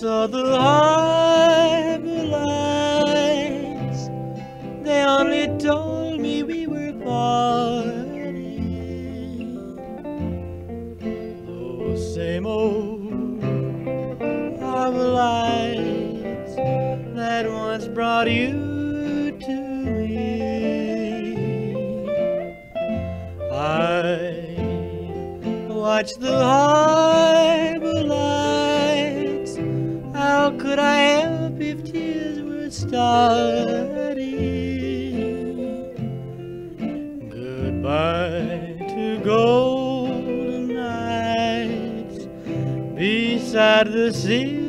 saw the harbor lights. They only told me we were parting. Those oh, same old harbor lights that once brought you to me. I watched the harbor. Starting? Goodbye to golden nights beside the silvery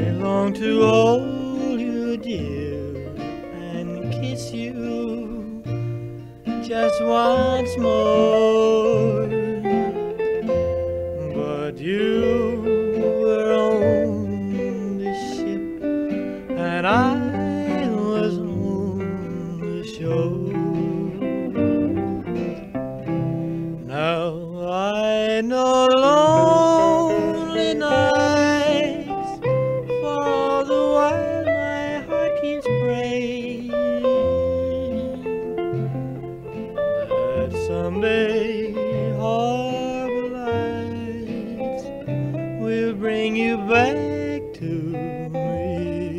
I long to hold you, dear, and kiss you just once more. But you were on the ship, and I was on the shore. Now I know harbor lights will bring you back to me.